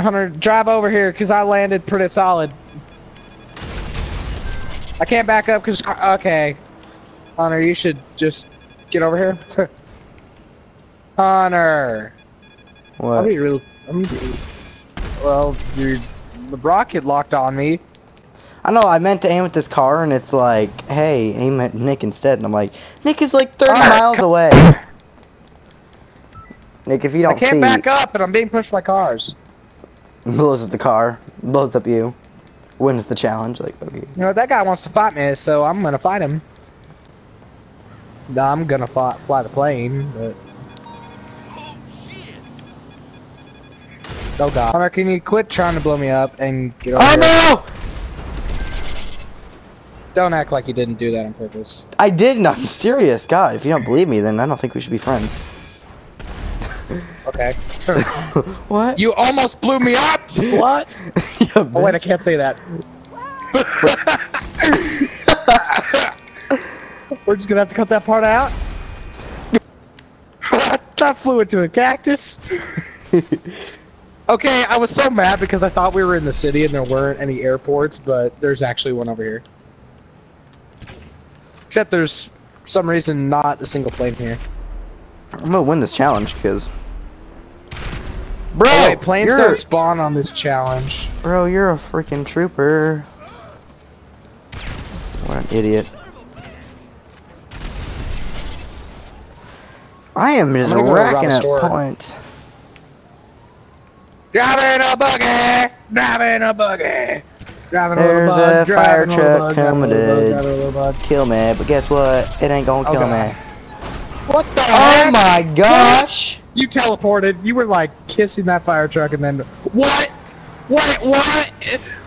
Hunter, drive over here because I landed pretty solid. I can't back up because okay. Hunter, you should just get over here. Hunter, What? be real. I'm well, your the rocket locked on me. I know. I meant to aim with this car, and it's like, hey, aim at Nick instead. And I'm like, Nick is like 30 Alright, miles away. Nick, if you don't I can't see, back up, and I'm being pushed by cars. Blows up the car, blows up you, wins the challenge. Like, okay. You know that guy wants to fight me, so I'm gonna fight him. No, I'm gonna fly, fly the plane, but. Oh god. Can you quit trying to blow me up and get over Oh here? no! Don't act like you didn't do that on purpose. I didn't. I'm serious. God, if you don't believe me, then I don't think we should be friends. Okay. what? you almost blew me up, slut! Yeah, Oh wait, I can't say that. We're just gonna have to cut that part out. that flew into a cactus. Okay, I was so mad because I thought we were in the city and there weren't any airports, but there's actually one over here. Except there's some reason not a single plane here. I'm gonna win this challenge because. Bro, Oh, wait, planes you're, don't spawn on this challenge. bro, you're a freaking trooper. What an idiot. I am just gonna go rob racking a up points. Driving a buggy, driving a buggy, driving There's little bug, a fire truck a coming to- driving a little bug. Kill me, but guess what? It ain't gonna Oh, kill me. What the Oh heck? my gosh! You teleported. You were like kissing that fire truck and then what? What? What?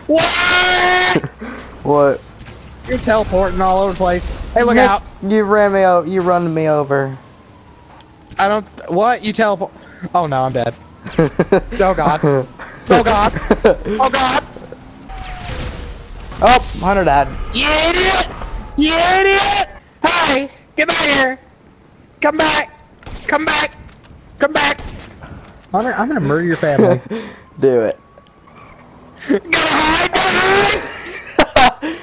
What? What? You're teleporting all over the place. Hey, look Nick, out! You ran me out. You run me over. I don't. What? You teleport? Oh no, I'm dead. Oh god. Oh god. Oh god. Oh, Hunter died. You idiot! You idiot! Hey, get back here! Come back! Come back! Come back! Hunter, I'm gonna murder your family. Do it. Gotta hide! Gotta hide!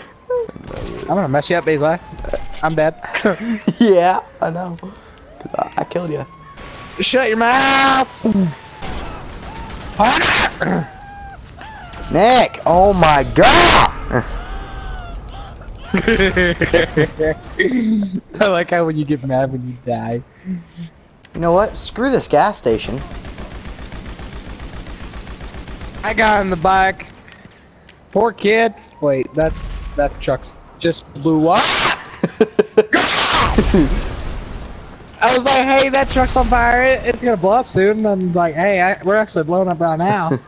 I'm gonna mess you up, Beasley. I'm dead. yeah, I know. 'Cause I, I killed you. Shut your mouth! Nick! Oh my god! I like how when you get mad when you die. You know what? Screw this gas station. I got in the back. Poor kid. Wait, that that truck just blew up. I was like, hey, that truck's on fire. It's gonna blow up soon. And like, hey, I, we're actually blowing up right now.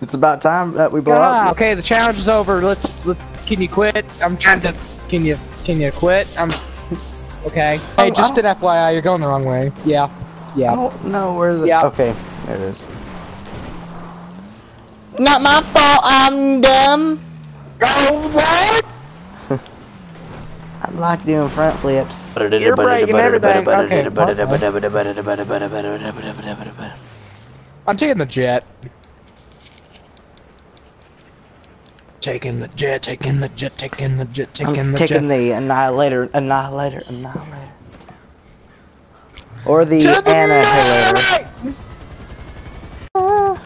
it's about time that we blow Ah, up. okay, the challenge is over. Let's, let Can you quit? I'm trying to. Can you? Can you quit? I'm. Okay. Hey, Oh, just an FYI, you're going the wrong way. Yeah. I Yeah. don't know where the. Yeah. Okay, there it is. Not my fault, I'm dumb. Oh, what? I like doing front flips. You're breaking everything. Okay. I'm taking the jet. Taking the jet, taking the jet, taking the jet, taking I'm the taking jet. the annihilator, annihilator, annihilator. Or the the annihilator. right!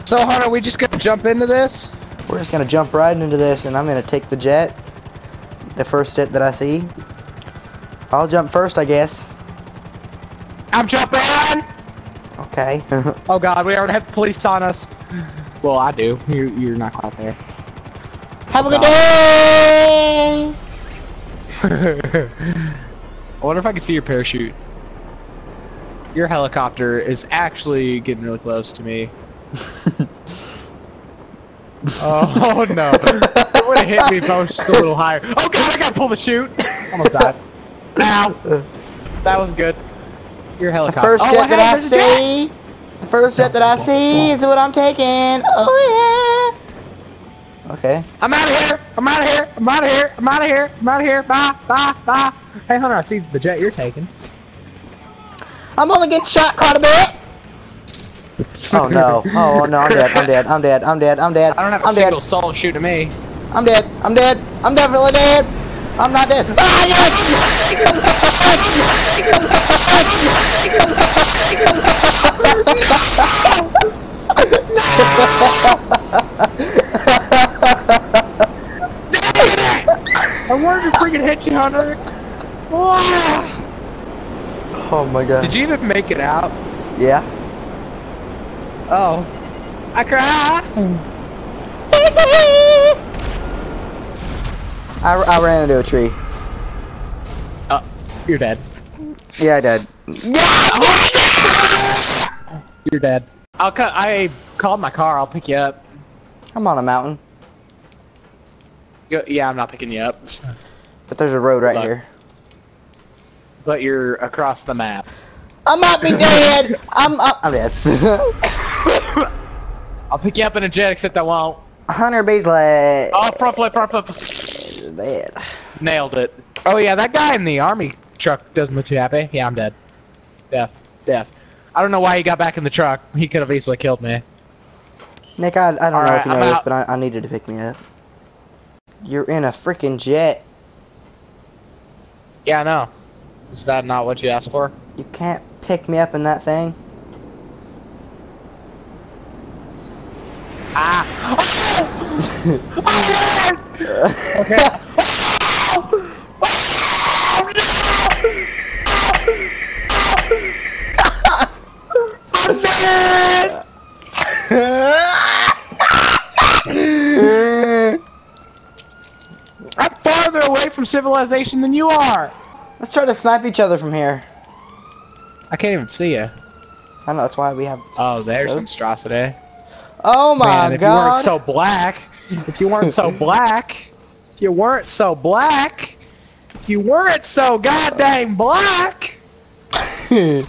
So, Hunter, we just gonna jump into this? We're just gonna jump right into this, and I'm gonna take the jet. The first jet that I see. I'll jump first, I guess. I'm jumping! Okay. Oh god, we already have police on us. Well, I do. You, you're not quite there. Have a good day. I wonder if I can see your parachute. Your helicopter is actually getting really close to me. oh no. It would have hit me if I was just a little higher. Oh god, I gotta pull the chute! Almost died. Ow! That was good. Your The helicopter. first oh, jet that I there's a jet! see. The first jet that I oh, see oh. is what I'm taking. Oh yeah. Okay. I'm out of here! I'm out of here! I'm out of here! I'm out of here! I'm out of here! Bye! Bye! Bye! Hey Hunter, I see the jet you're taking. I'm only getting shot quite a bit. Oh no. Oh no, I'm dead. I'm dead. I'm dead. I'm dead. I'm dead. I don't have a I'm single dead. soul shooting me. I'm dead. I'm dead. I'm definitely dead. I'm not dead. Ah, I wanted to freaking hit you, Hunter. Ah. Oh my god. Did you even make it out? Yeah. Oh. I cry. I, I ran into a tree. Oh, you're dead. Yeah, I did. You're dead. I'll cut. I called my car. I'll pick you up. I'm on a mountain, Go, yeah, I'm not picking you up. But there's a road right Look. here. But you're across the map. I might be dead. I'm up. I'm dead. I'll pick you up in a jet, except I won't. Hunter Beasley. Oh, front flip, front flip. Dead. Nailed it. Oh yeah, that guy in the army truck doesn't look too happy. Yeah, I'm dead. Death. Death. I don't know why he got back in the truck. He could have easily killed me. Nick, I, I don't know Alright, if you I'm know this, but I, I needed to pick me up. You're in a freaking jet. Yeah, I know. Is that not what you asked for? You can't pick me up in that thing. Ah! Oh! okay. I'm dead! I'm farther away from civilization than you are. Let's try to snipe each other from here. I can't even see you. I know that's why we have. Oh, there's Oops. monstrosity. Oh my Man, if you god! weren't so black, if you weren't so black, if you weren't so black, if you weren't so goddamn black. okay.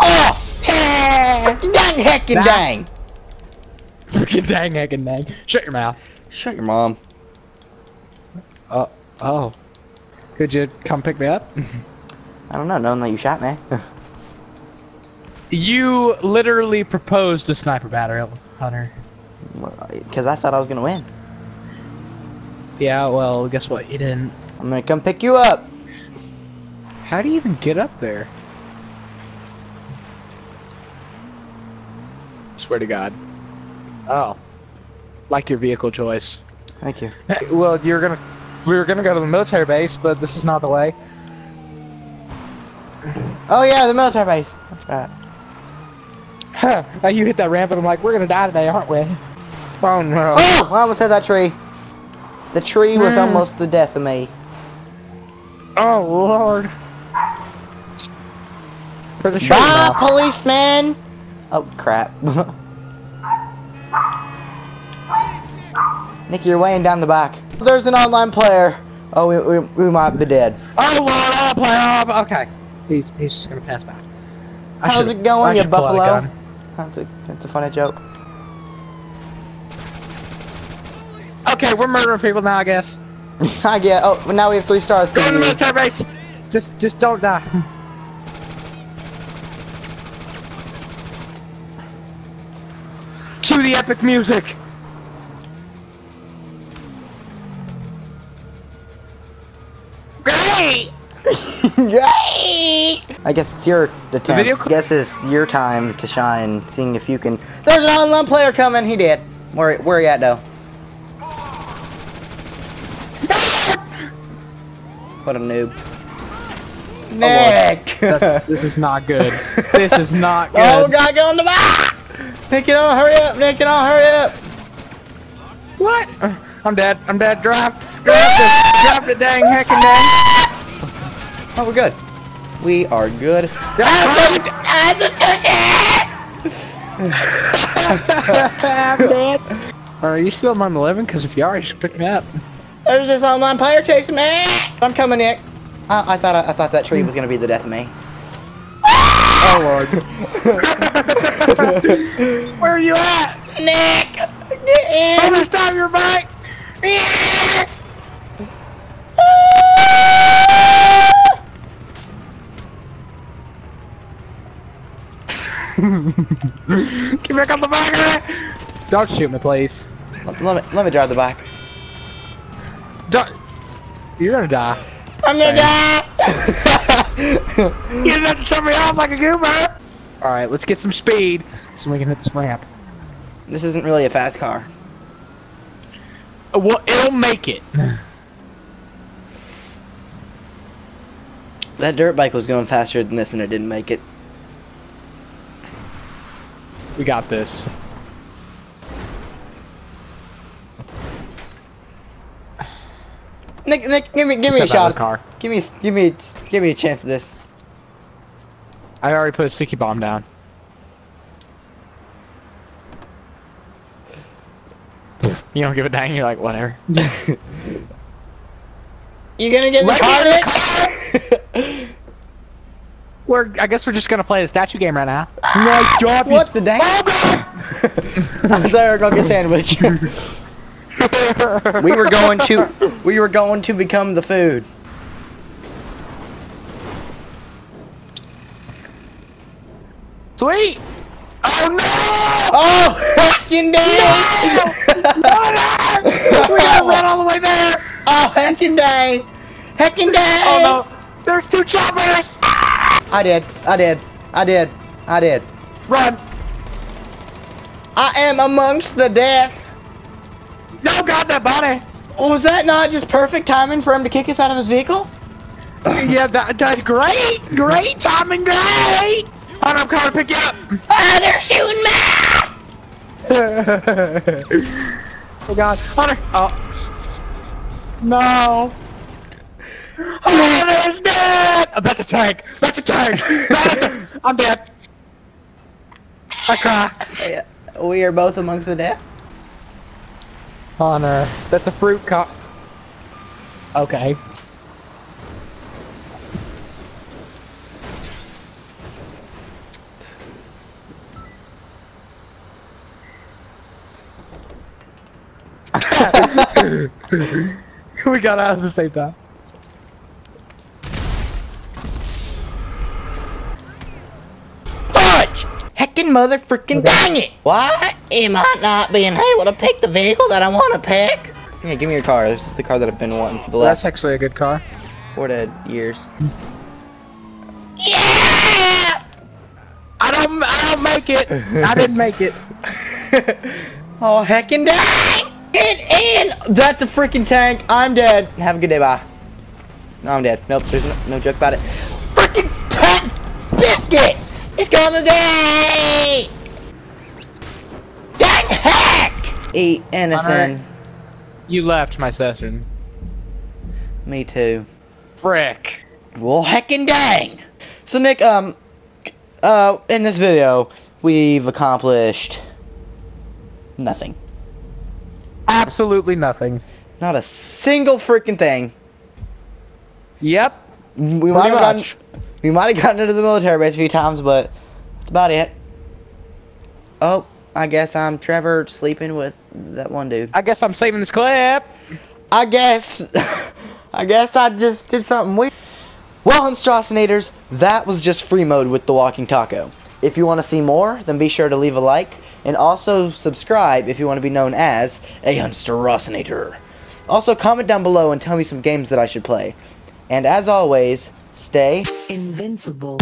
oh, dang, heckin' That- dang! Freaking dang, heckin' dang. Shut your mouth. Shut your mom. Oh, oh. Could you come pick me up? I don't know, knowing that you shot me. you literally proposed a sniper battle, Hunter. Because I thought I was gonna win. Yeah, well, guess what? You didn't. I'm gonna come pick you up. How do you even get up there? Swear to God. Oh. Like your vehicle choice. Thank you. Well, you're gonna. We were gonna go to the military base, but this is not the way. Oh yeah, the military base. That's right. Huh. Now you hit that ramp, and I'm like, we're gonna die today, aren't we? Oh no. Oh! I almost hit that tree. The tree was Hmm. almost the death of me. Oh lord. For the sure. Bye, policeman! Oh, crap. Nick, you're weighing down the back. There's an online player. Oh, we, we, we might be dead. Oh lord, I'll play up. Okay. He's he's just gonna pass by. I How's it going, I you buffalo? That's a, that's a funny joke. Okay, we're murdering people now, I guess. I get. Oh, now we have three stars. Go to the military base. Just just don't die. Cue the epic music. Great. Yay! I guess it's your attempt. video I guess it's your time to shine, seeing if you can. There's an online player coming. He did. Where where he at though? What a noob. Nick. Oh, that's, this is not good. This is not oh, good. oh God, go on the back! Nick, it on, hurry up! Nick, it on, hurry up! What? I'm dead. I'm dead. Drive. Drive the, drive the dang heckin' dang. Oh, we're good. We are good. I'm dead. Are you still on 11? Because if you are, you should pick me up. There's this online player chasing me. I'm coming, Nick. I, I thought I, I thought that tree hmm. was gonna be the death of me. Oh lord. Where are you at? Nick, get in. this time you're back. Get back on the back of it! Don't shoot me, please. Let, let me let me drive the back. Don't. You're gonna die. I'm gonna die. You didn't have to turn me off like a goober! Alright, let's get some speed so we can hit this ramp. this isn't really a fast car. Uh, Well, it'll make it. That dirt bike was going faster than this, and it didn't make it. We got this. Nick, Nick, give me, give me a Step out of shot. car. Give me, give me, give me a chance at this. I already put a sticky bomb down. You don't give a dang. You're like whatever. You gonna get Let the car, Nick? We're. I guess we're just gonna play the statue game right now. Nice job. what the dang? I thought we were gonna get sandwich. we were going to, we were going to become the food. Sweet. Oh no! Oh, heckin' dang! we gotta run all the way there. Oh, heckin' dang! Heckin' dang! Oh no! There's two choppers. I did, I did, I did, I did. Run! I am amongst the death. No, got that body. Was that not just perfect timing for him to kick us out of his vehicle? yeah, that, that great, great timing, great. Oh, no, I'm coming to pick you up. Ah, they're shooting me! oh God, Hunter. Oh. No. Oh, there's dead. Oh, that's a tank. That's a tank. That's a- I'm dead. I cry. Yeah, We are both amongst the death. Hunter, that's a fruit cup. Okay. we got out at the same time. Heckin' mother freaking dang it! Why am I not being able to pick the vehicle that I want to pick? Yeah, give me your car. This is the car that I've been wanting for the last. That's actually a good car. four to years. Yeah! I don't. I don't make it. I didn't make it. oh, heckin' dang! Get in! That's a freaking tank. I'm dead. Have a good day, bye. No, I'm dead. Nope, there's no, no joke about it. Freaking tank biscuits! It's gonna day! Dang heck! Eat anything. Alright. You left my session. Me too. Frick. Well, heckin' dang! So, Nick, um, uh, in this video, we've accomplished nothing. Absolutely nothing. Not a single freaking thing. Yep. We might Pretty have gotten, much. We might have gotten into the military base a few times, but that's about it. Oh, I guess I'm Trevor sleeping with that one dude. I guess I'm saving this clip. I guess, I guess I just did something weird. Well, Hunstrossinators, that was just free mode with the Walking Taco. If you want to see more, then be sure to leave a like, and also subscribe if you want to be known as a Hunstrosinator. Also, comment down below and tell me some games that I should play. And as always, stay Invincible.